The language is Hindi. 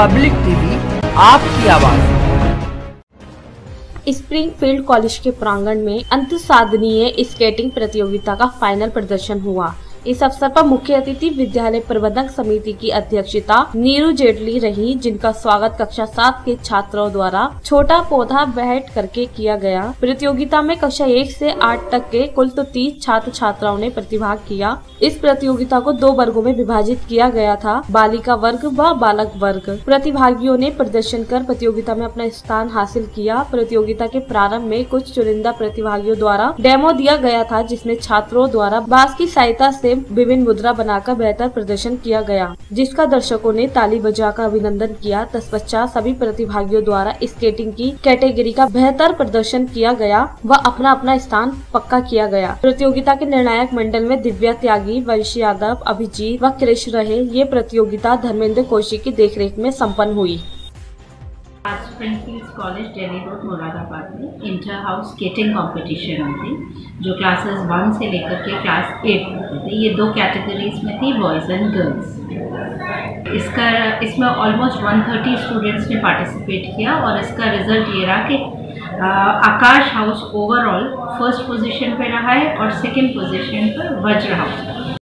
पब्लिक टीवी, आपकी आवाज़। स्प्रिंगफील्ड कॉलेज के प्रांगण में अंत साधनीय स्केटिंग प्रतियोगिता का फाइनल प्रदर्शन हुआ। इस अवसर पर मुख्य अतिथि विद्यालय प्रबंधक समिति की अध्यक्षता नीरू जेटली रही, जिनका स्वागत कक्षा सात के छात्रों द्वारा छोटा पौधा बैठ करके किया गया। प्रतियोगिता में कक्षा एक से आठ तक के कुल तो तीस छात्र छात्राओं ने प्रतिभाग किया। इस प्रतियोगिता को दो वर्गों में विभाजित किया गया था, बालिका वर्ग व बालक वर्ग। प्रतिभागियों ने प्रदर्शन कर प्रतियोगिता में अपना स्थान हासिल किया। प्रतियोगिता के प्रारंभ में कुछ चुनिंदा प्रतिभागियों द्वारा डेमो दिया गया था, जिसमें छात्रों द्वारा बास की सहायता से विभिन्न मुद्रा बनाकर बेहतर प्रदर्शन किया गया, जिसका दर्शकों ने ताली बजाकर अभिनंदन किया। तत्पश्चात सभी प्रतिभागियों द्वारा स्केटिंग की कैटेगरी का बेहतर प्रदर्शन किया गया व अपना अपना स्थान पक्का किया गया। प्रतियोगिता के निर्णायक मंडल में दिव्या त्यागी, वंश यादव, अभिजीत व कृष रहे। ये प्रतियोगिता धर्मेंद्र कोशी की देखरेख में सम्पन्न हुई। Springfield college Delhi road Moradabad में इंटर हाउस स्केटिंग कंपटीशन थी, जो क्लासेस वन से लेकर के क्लास एट तक थे। ये दो कैटेगरीज में थी बॉयज़ एंड गर्ल्स इसका, इसमें ऑलमोस्ट 130 स्टूडेंट्स ने पार्टिसिपेट किया और इसका रिज़ल्ट ये रहा कि Akash house overall first position पे रहा है और सेकंड पोजीशन पर वज्र हाउस